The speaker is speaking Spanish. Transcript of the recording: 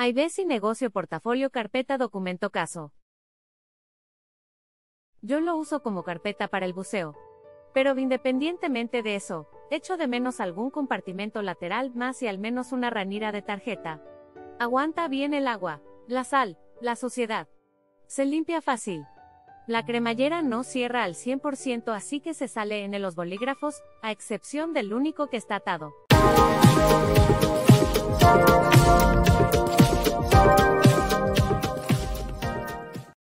y negocio portafolio carpeta documento caso. Yo lo uso como carpeta para el buceo. Pero independientemente de eso, echo de menos algún compartimento lateral más y al menos una ranira de tarjeta. Aguanta bien el agua, la sal, la suciedad. Se limpia fácil. La cremallera no cierra al 100% así que se sale en los bolígrafos, a excepción del único que está atado.